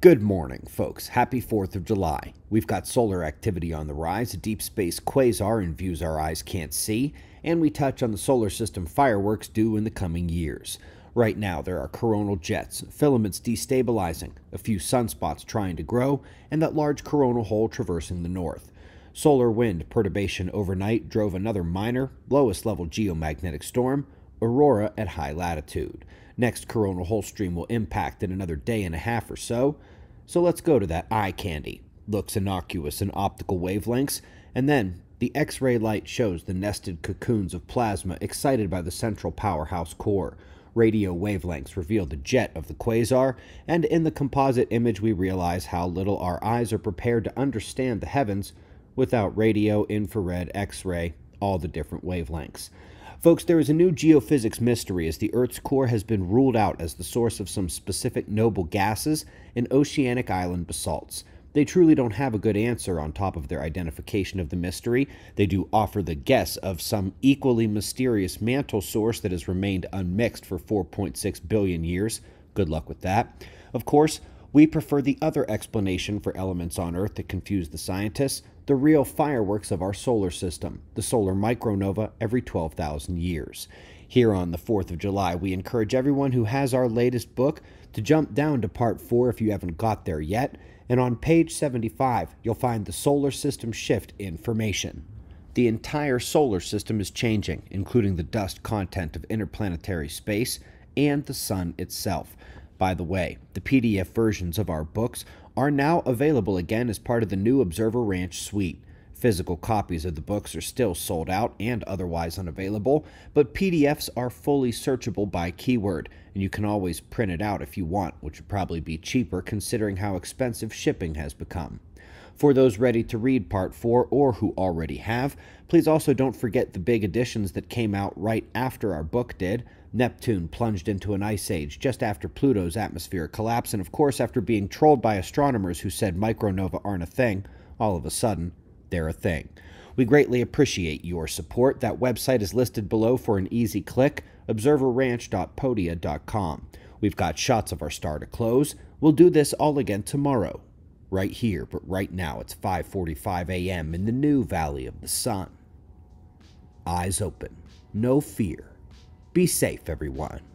Good morning, folks. Happy 4th of July. We've got solar activity on the rise, a deep space quasar in views our eyes can't see, and we touch on the solar system fireworks due in the coming years. Right now, there are coronal jets, filaments destabilizing, a few sunspots trying to grow, and that large coronal hole traversing the north. Solar wind perturbation overnight drove another minor, lowest level geomagnetic storm, aurora at high latitude. Next coronal hole stream will impact in another day and a half or so. So let's go to that eye candy. Looks innocuous in optical wavelengths, and then the X ray light shows the nested cocoons of plasma excited by the central powerhouse core. Radio wavelengths reveal the jet of the quasar, and in the composite image, we realize how little our eyes are prepared to understand the heavens without radio, infrared, X ray, all the different wavelengths. Folks, there is a new geophysics mystery as the Earth's core has been ruled out as the source of some specific noble gases and oceanic island basalts. They truly don't have a good answer on top of their identification of the mystery. They do offer the guess of some equally mysterious mantle source that has remained unmixed for 4.6 billion years. Good luck with that. Of course, we prefer the other explanation for elements on Earth that confuse the scientists the real fireworks of our solar system, the solar micronova, every 12,000 years. Here on the 4th of July, we encourage everyone who has our latest book to jump down to part 4 if you haven't got there yet, and on page 75, you'll find the solar system shift information. The entire solar system is changing, including the dust content of interplanetary space and the sun itself. By the way, the PDF versions of our books are now available again as part of the new Observer Ranch suite. Physical copies of the books are still sold out and otherwise unavailable, but PDFs are fully searchable by keyword, and you can always print it out if you want, which would probably be cheaper considering how expensive shipping has become. For those ready to read Part 4 or who already have, please also don't forget the big additions that came out right after our book did. Neptune plunged into an ice age just after Pluto's atmosphere collapsed, and of course, after being trolled by astronomers who said micronova aren't a thing, all of a sudden, they're a thing. We greatly appreciate your support. That website is listed below for an easy click observerranch.podia.com. We've got shots of our star to close. We'll do this all again tomorrow right here, but right now it's 5:45 a.m. in the new Valley of the Sun. Eyes open, no fear. Be safe, everyone.